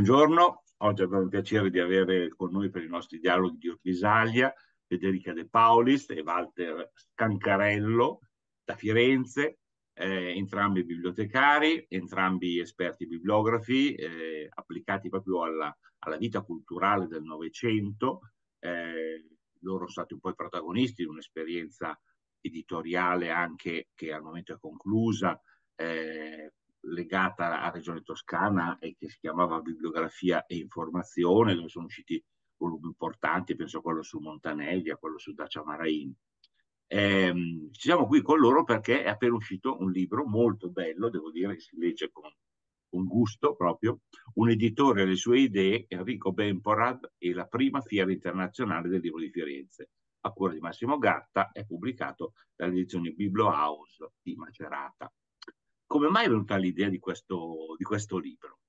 Buongiorno, oggi abbiamo il piacere di avere con noi per i nostri dialoghi di Urbisalia Federica De Paulis e Walter Scancarello da Firenze, eh, entrambi bibliotecari, entrambi esperti bibliografi, eh, applicati proprio alla, alla, vita culturale del Novecento. Eh, loro sono stati un po' i protagonisti di un'esperienza editoriale anche che al momento è conclusa, eh, legata a Regione Toscana e che si chiamava Bibliografia e Informazione, dove sono usciti volumi importanti, penso a quello su Montanelli, a quello su Dacia Marain. Eh, siamo qui con loro perché è appena uscito un libro molto bello, devo dire che si legge con, con gusto proprio, un editore e le sue idee, Enrico Bemporad e la prima fiera internazionale del libro di Firenze, a cura di Massimo Gatta, è pubblicato dalle edizioni Biblo House di Macerata come mai è venuta l'idea di questo, di questo libro?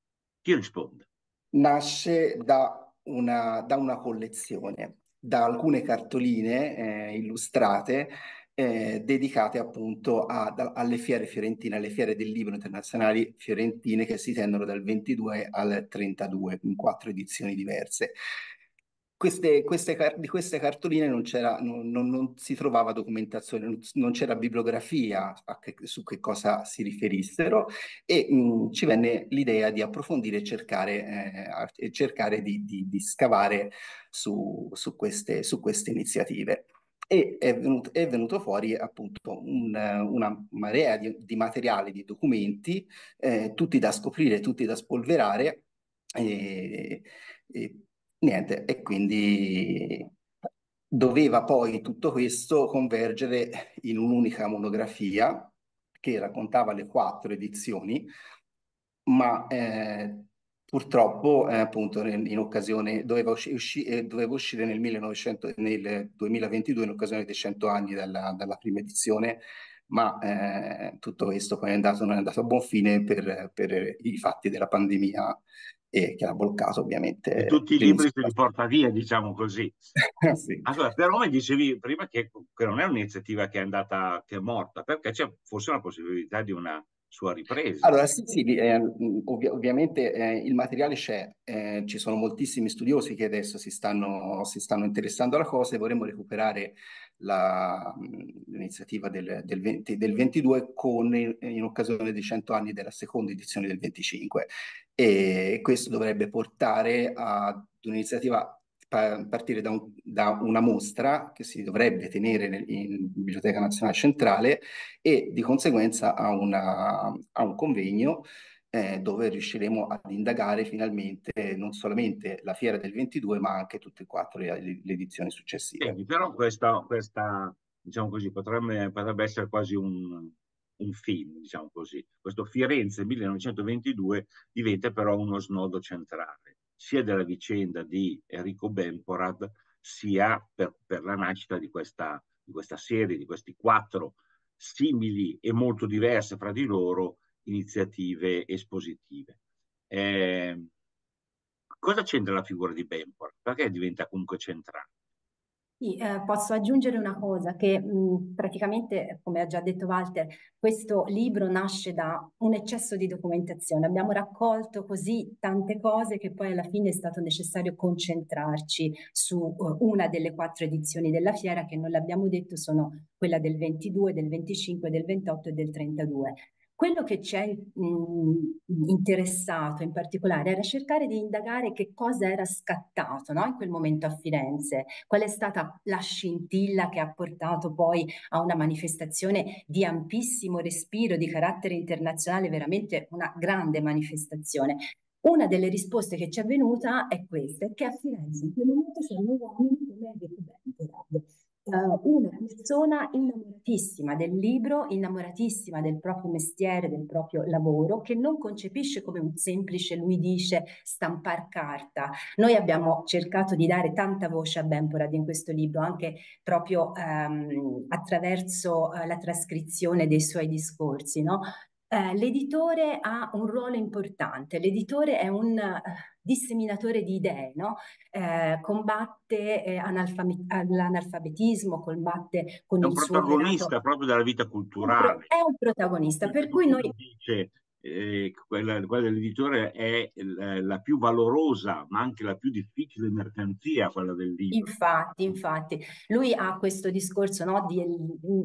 Chi risponde? Nasce da una, da una collezione, da alcune cartoline eh, illustrate eh, dedicate appunto a, da, alle fiere fiorentine, alle fiere del libro internazionali fiorentine che si tendono dal 22 al 32 in quattro edizioni diverse. Queste, queste, di queste cartoline non, non, non, non, si trovava documentazione, non, c'era bibliografia che, su che cosa si riferissero e mh, ci venne l'idea di approfondire e cercare, eh, cercare di, di, di, scavare su, su, queste, su queste iniziative. E è venuto, è venuto, fuori appunto un, una marea di, di, materiali, di documenti, eh, tutti da scoprire, tutti da spolverare, e, e Niente, e quindi doveva poi tutto questo convergere in un'unica monografia che raccontava le quattro edizioni, ma eh, purtroppo eh, appunto in, in, occasione doveva, usci, eh, doveva uscire nel, 1900, nel 2022 in occasione dei 100 anni dalla, dalla prima edizione ma eh, tutto questo poi è andato, non è andato a buon fine per, per i fatti della pandemia e che ha bloccato ovviamente. E tutti i libri se li porta via, diciamo così. sì. Allora, però mi dicevi prima che, che, non è un'iniziativa che è andata, che è morta, perché c'è forse una possibilità di una sua ripresa. Allora, sì, sì, eh, ovvi ovviamente eh, il materiale c'è, eh, ci sono moltissimi studiosi che adesso si stanno, si stanno interessando alla cosa e vorremmo recuperare l'iniziativa del, del, 20, del 22 con, in occasione dei 100 anni della seconda edizione del 25 e questo dovrebbe portare ad un'iniziativa partire da, un, da, una mostra che si dovrebbe tenere nel, in Biblioteca Nazionale Centrale e di conseguenza a, una, a un convegno eh, dove riusciremo ad indagare finalmente non solamente la fiera del 22 ma anche tutte e quattro le, le edizioni successive. Senti, però questa, questa, diciamo così, potrebbe, potrebbe essere quasi un, un film, diciamo così. Questo Firenze 1922 diventa però uno snodo centrale, sia della vicenda di Enrico Bemporad, sia per, per la nascita di questa, di questa serie, di questi quattro simili e molto diverse fra di loro iniziative espositive. Eh, cosa c'entra la figura di Benport? Perché diventa comunque centrale? Sì, eh, posso aggiungere una cosa, che mh, praticamente, come ha già detto Walter, questo libro nasce da un eccesso di documentazione. Abbiamo raccolto così tante cose che poi alla fine è stato necessario concentrarci su uh, una delle quattro edizioni della fiera, che non l'abbiamo detto sono quella del 22, del 25, del 28 e del 32. Quello che ci ha interessato in particolare era cercare di indagare che cosa era scattato no? in quel momento a Firenze, qual è stata la scintilla che ha portato poi a una manifestazione di ampissimo respiro di carattere internazionale, veramente una grande manifestazione. Una delle risposte che ci è venuta è questa, che a Firenze in quel momento c'erano uomini come Enrico Benterad, uh, una persona innamoratissima del libro, innamoratissima del proprio mestiere, del proprio lavoro, che non concepisce come un semplice, lui dice, stampar carta. Noi abbiamo cercato di dare tanta voce a Bemporad in questo libro, anche proprio um, attraverso uh, la trascrizione dei suoi discorsi, no? Uh, l'editore ha un ruolo importante, l'editore è un disseminatore di idee, no? eh, combatte eh, l'analfabetismo, combatte con è il suo... È un protagonista proprio della vita culturale. È un protagonista, per cui noi... Dice eh, quella, quella, dell'editore è la, la, più valorosa, ma anche la più difficile mercanzia, quella del libro. Infatti, infatti, lui ha questo discorso, no, di,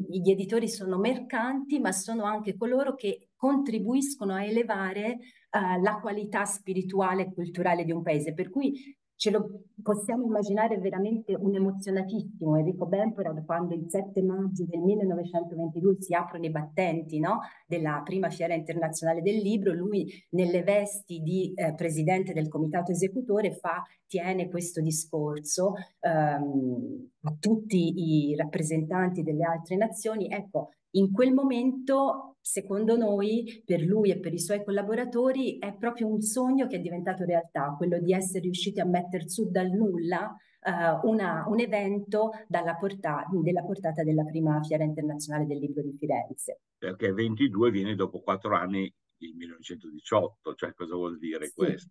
gli editori sono mercanti, ma sono anche coloro che contribuiscono a elevare uh, la qualità spirituale e culturale di un paese, per cui Ce lo possiamo immaginare veramente un emozionatissimo Enrico Bempera quando il 7 maggio del 1922 si aprono i battenti no? della prima fiera internazionale del libro, lui nelle vesti di eh, presidente del comitato esecutore fa, tiene questo discorso ehm, a tutti i rappresentanti delle altre nazioni. Ecco, in quel momento, secondo noi, per lui e per i suoi collaboratori, è proprio un sogno che è diventato realtà, quello di essere riusciti a mettere su dal nulla uh, una, un evento portata, della portata della prima fiera internazionale del libro di Firenze. Perché 22 viene dopo quattro anni il 1918, cioè cosa vuol dire sì. questo?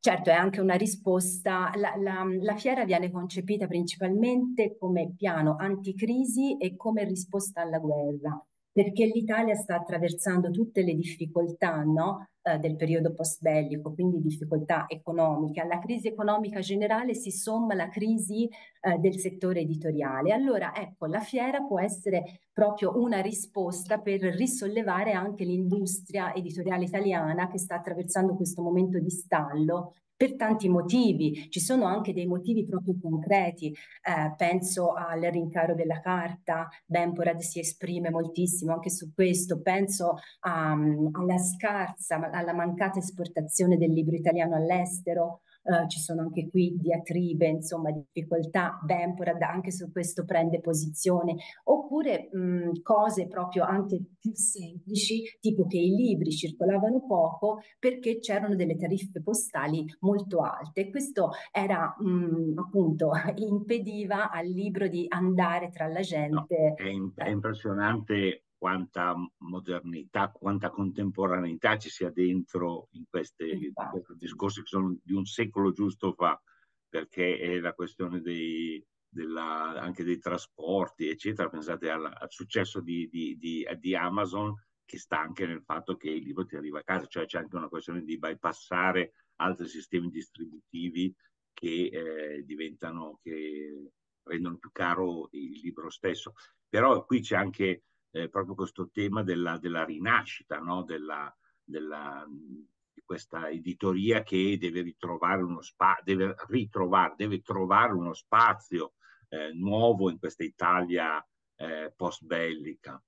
Certo, è anche una risposta, la, la, la, fiera viene concepita principalmente come piano anticrisi e come risposta alla guerra perché l'Italia sta attraversando tutte le difficoltà no? eh, del periodo post-bellico, quindi difficoltà economiche. Alla crisi economica generale si somma la crisi eh, del settore editoriale. Allora, ecco, la fiera può essere proprio una risposta per risollevare anche l'industria editoriale italiana che sta attraversando questo momento di stallo per tanti motivi, ci sono anche dei motivi proprio concreti, eh, penso al rincaro della carta, Bemporad si esprime moltissimo anche su questo, penso a, alla scarsa, alla mancata esportazione del libro italiano all'estero, Uh, ci sono anche qui diatribe, insomma, difficoltà, Bemporad anche su questo prende posizione, oppure mh, cose proprio anche più semplici, tipo che i libri circolavano poco perché c'erano delle tariffe postali molto alte questo era mh, appunto impediva al libro di andare tra la gente. No, è, è impressionante quanta modernità, quanta contemporaneità ci sia dentro in, queste, in questi discorsi che sono di un secolo giusto fa, perché è la questione dei, della, anche dei trasporti, eccetera. Pensate al, al successo di, di, di, di, Amazon che sta anche nel fatto che il libro ti arriva a casa, cioè c'è anche una questione di bypassare altri sistemi distributivi che eh, diventano, che rendono più caro il libro stesso. Però qui c'è anche eh, proprio questo tema della, della rinascita, no? della, della, di questa editoria che deve ritrovare uno spazio, deve ritrovare, deve trovare uno spazio eh, nuovo in questa Italia eh, post bellica.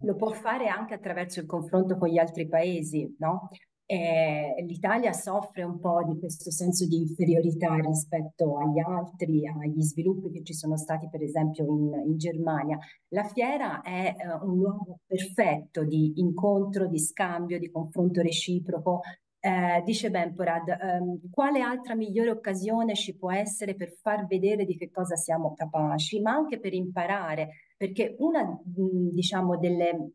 Lo può fare anche attraverso il confronto con gli altri paesi, no? Eh, L'Italia soffre un po' di questo senso di inferiorità rispetto agli altri, agli sviluppi che ci sono stati per esempio in, in Germania. La fiera è eh, un luogo perfetto di incontro, di scambio, di confronto reciproco. Eh, dice Bemporad, ehm, quale altra migliore occasione ci può essere per far vedere di che cosa siamo capaci, ma anche per imparare, perché una diciamo delle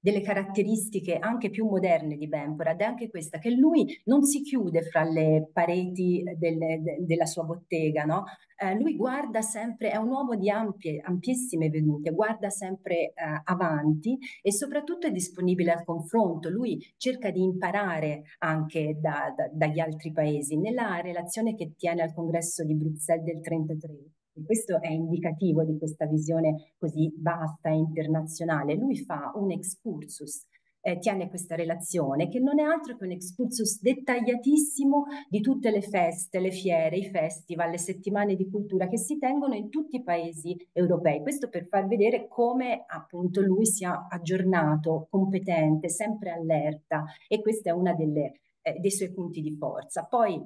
delle caratteristiche anche più moderne di Bemporad è anche questa, che lui non si chiude fra le pareti delle, de, della sua bottega, no? Eh, lui guarda sempre, è un uomo di ampie, ampiissime vedute, guarda sempre eh, avanti e soprattutto è disponibile al confronto. Lui cerca di imparare anche da, da, dagli altri paesi. Nella relazione che tiene al congresso di Bruxelles del 1933, questo è indicativo di questa visione così vasta e internazionale. Lui fa un excursus eh, tiene questa relazione, che non è altro che un excursus dettagliatissimo di tutte le feste, le fiere, i festival, le settimane di cultura che si tengono in tutti i paesi europei. Questo per far vedere come appunto lui sia aggiornato, competente, sempre allerta e questo è uno eh, dei suoi punti di forza. Poi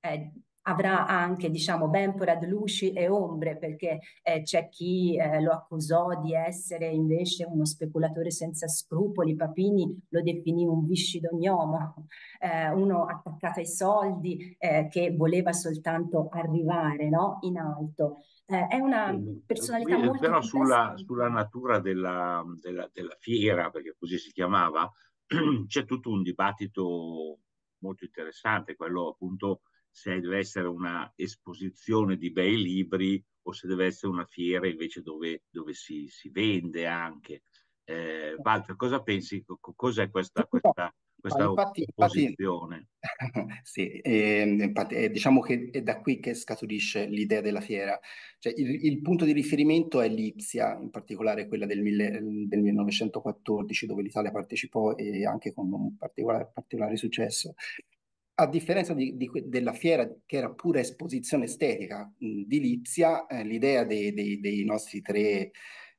eh, avrà anche, diciamo, Bemporad luci e ombre, perché eh, c'è chi eh, lo accusò di essere invece uno speculatore senza scrupoli, Papini lo definì un viscido gnomo, eh, uno attaccato ai soldi eh, che voleva soltanto arrivare no? in alto. Eh, è una personalità molto Però sulla, sulla, natura della, della, della fiera, perché così si chiamava, c'è tutto un dibattito molto interessante, quello appunto se deve essere una esposizione di bei libri o se deve essere una fiera invece dove, dove si, si, vende anche. Eh, Walter, cosa pensi? Cos'è questa, questa, questa no, infatti, posizione? Infatti, sì, eh, infatti, eh, diciamo che è da qui che scaturisce l'idea della fiera. Cioè, il, il, punto di riferimento è l'Ipsia, in particolare quella del, mille, del 1914, dove l'Italia partecipò e anche con un particolare, particolare successo. A differenza di, di, della fiera, che era pura esposizione estetica di Lipsia, eh, l'idea dei, dei, dei nostri tre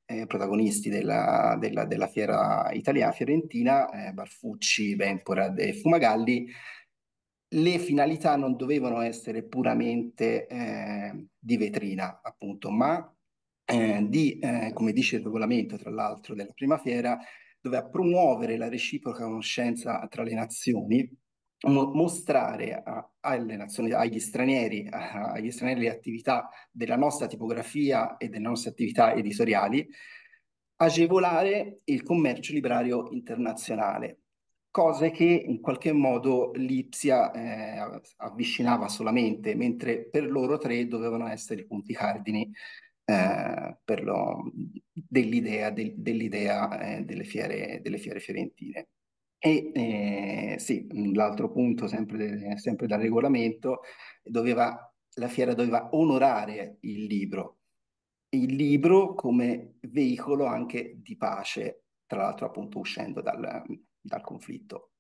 eh, protagonisti della, della, della, fiera italiana fiorentina, eh, Barfucci, Vempora e Fumagalli, le finalità non dovevano essere puramente eh, di vetrina, appunto, ma eh, di, eh, come dice il regolamento, tra l'altro, della prima fiera, doveva promuovere la reciproca conoscenza tra le nazioni, mo mostrare alle nazioni, agli stranieri, agli stranieri le attività della nostra tipografia e delle nostre attività editoriali, agevolare il commercio librario internazionale, cose che in qualche modo l'Ipsia eh, avvicinava solamente, mentre per loro tre dovevano essere i punti cardini eh, dell'idea del, dell eh, delle, fiere, delle fiere fiorentine. E eh, sì, l'altro punto, sempre, sempre dal regolamento, doveva, la fiera doveva onorare il libro, il libro come veicolo anche di pace, tra l'altro appunto uscendo dal, dal conflitto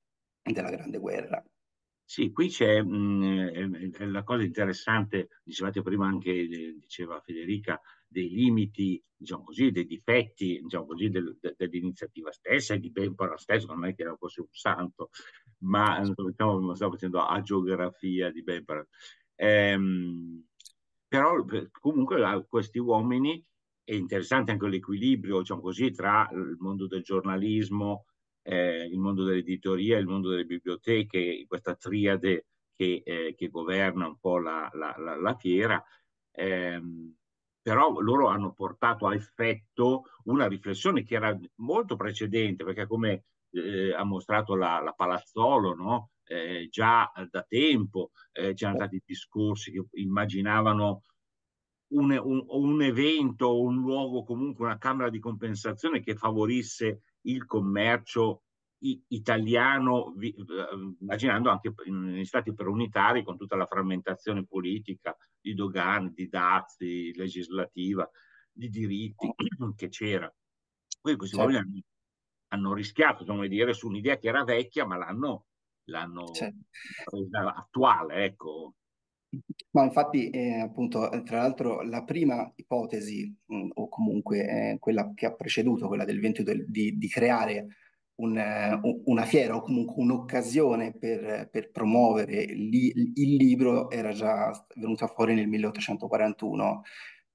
della Grande Guerra. Sì, qui c'è mh, la cosa interessante, dicevate prima anche, diceva Federica, dei limiti, diciamo così, dei difetti, diciamo così, del, de, dell'iniziativa stessa e di Bempora stesso, non è che era fosse un santo, ma diciamo, stavo facendo agiografia di Bempora. Ehm, però comunque questi uomini è interessante anche l'equilibrio, diciamo così, tra il mondo del giornalismo, eh, il mondo dell'editoria, il mondo delle biblioteche, questa triade che, eh, che governa un po' la, la, la, la fiera. Eh, però loro hanno portato a effetto una riflessione che era molto precedente, perché come eh, ha mostrato la, la Palazzolo, no? eh, già da tempo eh, c'erano stati discorsi che immaginavano un, un, un, evento, un luogo, comunque una camera di compensazione che favorisse il commercio italiano, eh, immaginando anche negli stati preunitari con tutta la frammentazione politica di dogane, di dazi, legislativa, di diritti che c'era. Quindi questi certo. uomini hanno, rischiato, come dire, su un'idea che era vecchia, ma l'hanno, l'hanno certo. attuale, ecco. Ma infatti, eh, appunto, tra l'altro, la prima ipotesi, mh, o comunque eh, quella che ha preceduto, quella del 20 del, di, di creare un, una fiera o comunque un'occasione per, per promuovere li, il libro era già venuta fuori nel 1841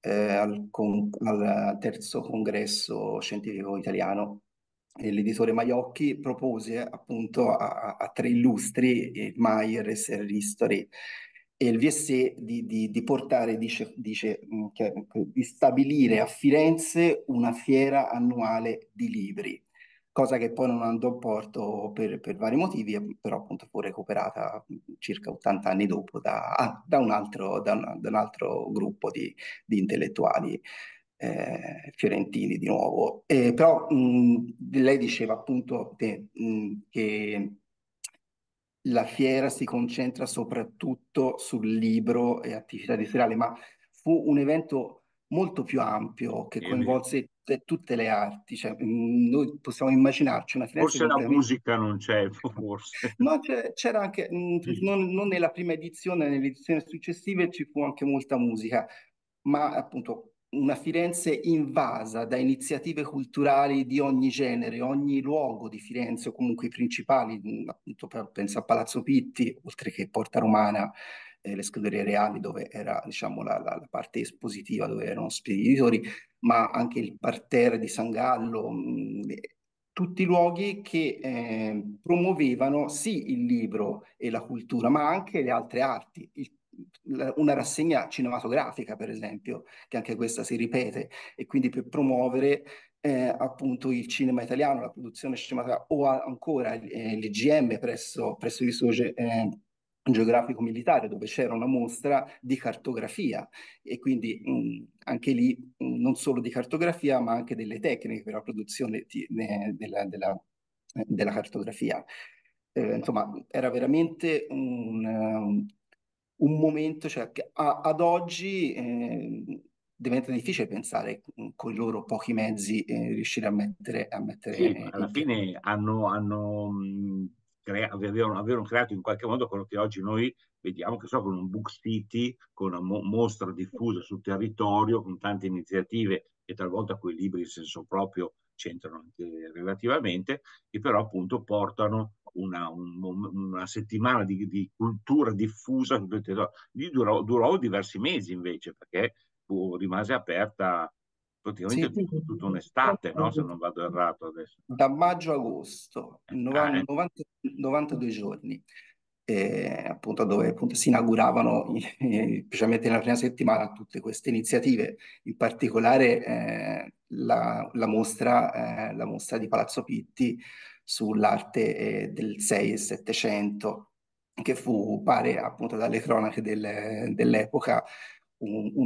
eh, al, con, al, terzo congresso scientifico italiano. E l'editore Maiocchi propose appunto a, a tre illustri, Maier e Sir Ristori, e il VSE di, di, di portare, dice, dice che, di stabilire a Firenze una fiera annuale di libri cosa che poi non andò a porto per, per vari motivi, però appunto fu recuperata circa 80 anni dopo da, da, un, altro, da, un, da un, altro, gruppo di, di intellettuali eh, fiorentini di nuovo. Eh, però mh, lei diceva appunto te, mh, che la fiera si concentra soprattutto sul libro e attività editoriale, ma fu un evento molto più ampio che coinvolse tutte le arti. Cioè, noi possiamo immaginarci una Firenze Forse la musica non c'è, forse. no, c'era anche, mm, non, non, nella prima edizione, nelle edizioni successive ci fu anche molta musica, ma appunto una Firenze invasa da iniziative culturali di ogni genere, ogni luogo di Firenze, o comunque i principali, appunto penso a Palazzo Pitti, oltre che Porta Romana, eh, le scuderie reali dove era diciamo, la, la, la, parte espositiva, dove erano speditori, ma anche il parterre di San Gallo, mh, mm, tutti luoghi che eh, promuovevano sì il libro e la cultura, ma anche le altre arti. Il, una rassegna cinematografica, per esempio, che anche questa si ripete, e quindi per promuovere eh, appunto il cinema italiano, la produzione cinematografica, o ancora eh, l'IGM presso, presso l'istituto eh, geografico militare dove c'era una mostra di cartografia e quindi mh, anche lì mh, non solo di cartografia ma anche delle tecniche per la produzione di, de, della, della, della, cartografia. Eh, insomma, era veramente un, um, un momento, cioè che a, ad oggi eh, diventa difficile pensare con i loro pochi mezzi eh, riuscire a mettere, a mettere sì, alla fine hanno, hanno crea- avevano, avevano, creato in qualche modo quello che oggi noi vediamo che so con un book city, con una mo- mostra diffusa sul territorio, con tante iniziative e talvolta quei libri in senso proprio c'entrano anche relativamente, che però appunto portano una, un, una settimana di, di, cultura diffusa sul territorio. Lì durò, durò diversi mesi invece, perché rimase aperta praticamente sì, tutta, tutta un'estate, no? se non vado errato adesso. Da maggio a agosto, 90, eh. 90, 92 giorni, eh, appunto dove appunto, si inauguravano, specialmente nella prima settimana, tutte queste iniziative, in particolare eh, la, la, mostra, eh, la mostra di Palazzo Pitti sull'arte eh, del 6 e 700, che fu, pare appunto dalle cronache del, dell'epoca,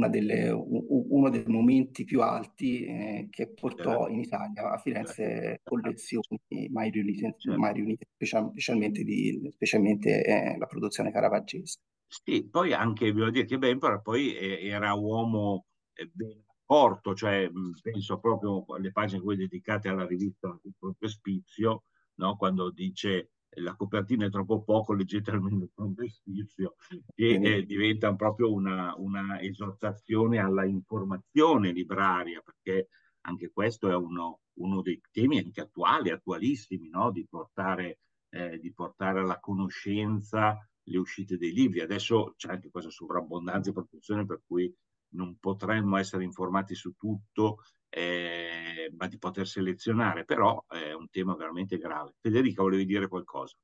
delle, un, uno dei momenti più alti eh, che portò certo. in Italia a Firenze certo. collezioni mai riunite, certo. mai riunite specialmente, di, specialmente eh, la produzione caravaggesca. Sì, poi anche, voglio dire che Bempera poi era uomo eh, ben accorto, cioè penso proprio alle pagine dedicate alla rivista di proprio Spizio, no? quando dice la copertina è troppo poco, leggete almeno il frontespizio, che eh, diventa proprio una, una, esortazione alla informazione libraria, perché anche questo è uno, uno dei temi anche attuali, attualissimi, no? di, portare, eh, di portare alla conoscenza le uscite dei libri. Adesso c'è anche questa sovrabbondanza di produzione per cui non potremmo essere informati su tutto eh, ma di poter selezionare, però è un tema veramente grave. Federica, volevi dire qualcosa?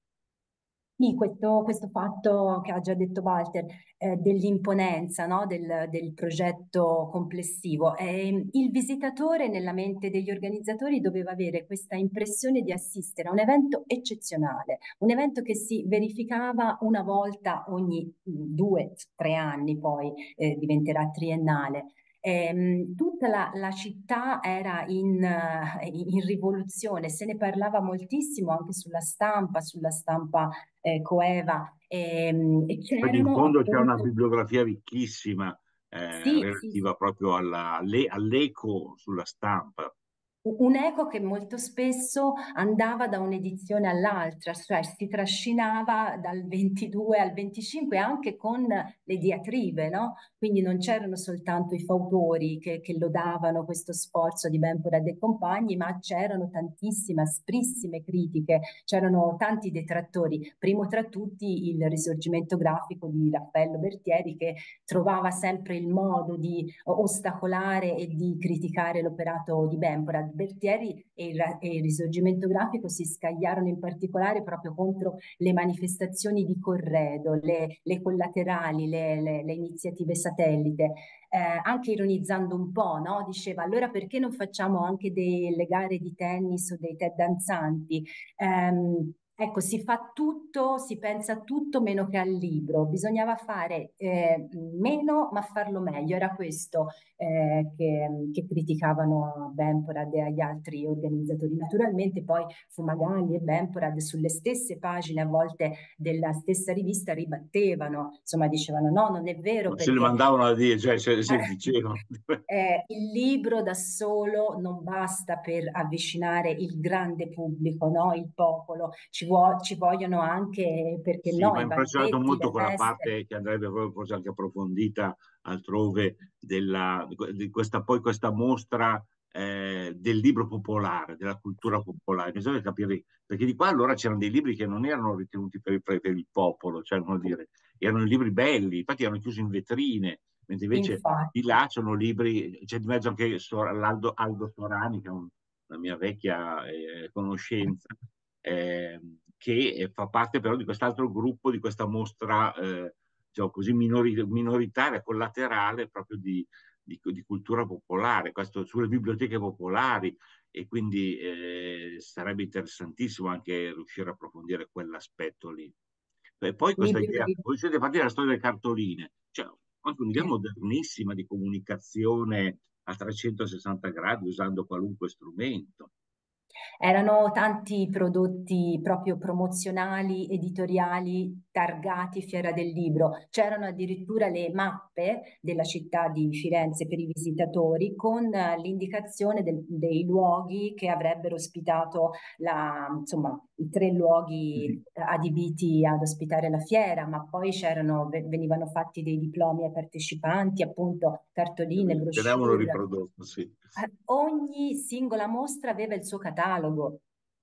Sì, questo, questo fatto che ha già detto Walter eh, dell'imponenza no? del, del, progetto complessivo. Eh, il visitatore nella mente degli organizzatori doveva avere questa impressione di assistere a un evento eccezionale, un evento che si verificava una volta ogni due, tre anni, poi eh, diventerà triennale. Eh, tutta la, la, città era in, uh, in, rivoluzione, se ne parlava moltissimo anche sulla stampa, sulla stampa eh, coeva. Ehm, e, e in fondo appunto... c'è una bibliografia ricchissima eh, sì, relativa sì. proprio alla, all'eco sulla stampa un eco che molto spesso andava da un'edizione all'altra, cioè si trascinava dal 22 al 25 anche con le diatribe, no? Quindi non c'erano soltanto i fautori che, che lodavano questo sforzo di Bemporad e compagni, ma c'erano tantissime, asprissime critiche, c'erano tanti detrattori, primo tra tutti il risorgimento grafico di Raffaello Bertieri che trovava sempre il modo di ostacolare e di criticare l'operato di Bemporad Bertieri e il, e il risorgimento grafico si scagliarono in particolare proprio contro le manifestazioni di Corredo, le, le collaterali, le, le, le, iniziative satellite, eh, anche ironizzando un po', no? diceva allora perché non facciamo anche delle gare di tennis o dei tè danzanti? Um, Ecco, si fa tutto, si pensa a tutto meno che al libro. Bisognava fare eh, meno, ma farlo meglio. Era questo eh, che, che, criticavano Bemporad e agli altri organizzatori. Naturalmente poi Fumagalli e Bemporad sulle stesse pagine, a volte della stessa rivista, ribattevano, insomma dicevano no, non è vero. Non perché, se le mandavano a dire, cioè se, se dicevano. Eh, il libro da solo non basta per avvicinare il grande pubblico, no? il popolo. Ci ci, vuo, ci vogliono anche perché sì, no. Mi ha impressionato molto quella feste. parte che andrebbe forse anche approfondita altrove della, di questa, poi questa mostra eh, del libro popolare, della cultura popolare. Bisogna capire, perché di qua allora c'erano dei libri che non erano ritenuti per, per, per il popolo, cioè, dire, erano libri belli, infatti erano chiusi in vetrine, mentre invece infatti. di là sono libri, c'è di mezzo anche Aldo, Aldo Sorani, che è un, una mia vecchia eh, conoscenza, eh, che fa parte però di quest'altro gruppo, di questa mostra eh, diciamo così minori, minoritaria, collaterale proprio di, di, di, cultura popolare, questo sulle biblioteche popolari e quindi eh, sarebbe interessantissimo anche riuscire a approfondire quell'aspetto lì. E poi questa idea, voi siete fatti la storia delle cartoline, cioè anche un'idea modernissima di comunicazione a 360 gradi usando qualunque strumento. Erano tanti prodotti proprio promozionali, editoriali, targati Fiera del Libro. C'erano addirittura le mappe della città di Firenze per i visitatori con l'indicazione del, dei luoghi che avrebbero ospitato la, insomma, i tre luoghi adibiti ad ospitare la fiera, ma poi c'erano, venivano fatti dei diplomi ai partecipanti, appunto cartoline, brochure. riprodotto, sì. Eh, ogni singola mostra aveva il suo catalogo,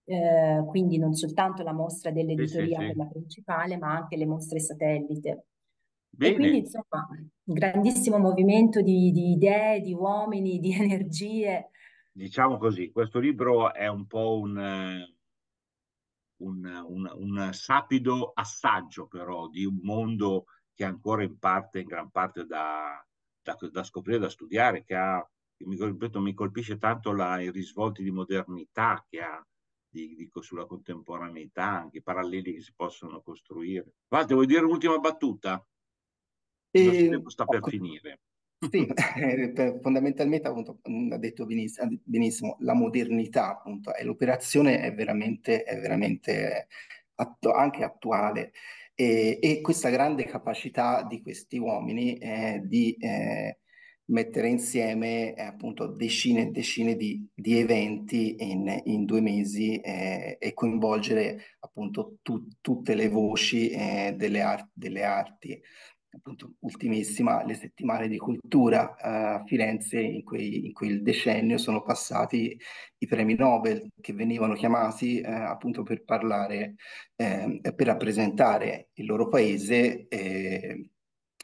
eh, quindi non soltanto la mostra dell'editoria, sì, sì, quella principale, ma anche le mostre satellite. Bene. E quindi insomma, un grandissimo movimento di, di idee, di uomini, di energie. Diciamo così, questo libro è un po' un un, un, un sapido assaggio però di un mondo che è ancora in parte, in gran parte da, da, da scoprire, da studiare, che ha, mi, ripeto, mi colpisce tanto la, i risvolti di modernità che ha, di, dico, sulla contemporaneità, anche i paralleli che si possono costruire. Guarda, vuoi dire un'ultima battuta? Il nostro tempo sta per finire. Sì, eh, fondamentalmente appunto, ha detto benissimo, la modernità appunto e l'operazione è veramente, è veramente attu- anche attuale e, e, questa grande capacità di questi uomini eh, di eh, mettere insieme eh, appunto decine e decine di, di eventi in, in, due mesi eh, e coinvolgere appunto tu- tutte le voci eh, delle, art- delle arti appunto ultimissima, le settimane di cultura a Firenze in, quei, in quel decennio sono passati i premi Nobel che venivano chiamati eh, appunto per parlare, eh, per rappresentare il loro paese eh,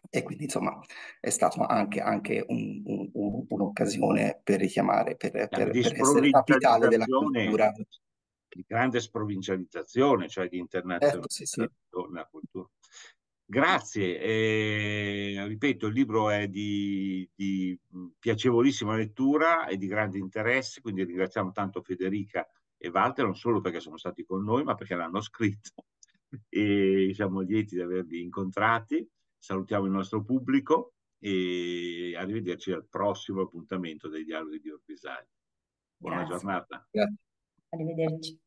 e quindi insomma è stata anche, anche un, un, un'occasione per richiamare, per, per, per essere capitale della cultura. Di grande sprovincializzazione, cioè di internazionalizzazione della sì, sì. cultura. Grazie, eh, ripeto, il libro è di, di, piacevolissima lettura e di grande interesse, quindi ringraziamo tanto Federica e Walter, non solo perché sono stati con noi, ma perché l'hanno scritto e siamo lieti di averli incontrati. Salutiamo il nostro pubblico e arrivederci al prossimo appuntamento dei dialoghi di Orpisani. Buona Grazie. giornata. Grazie. Arrivederci.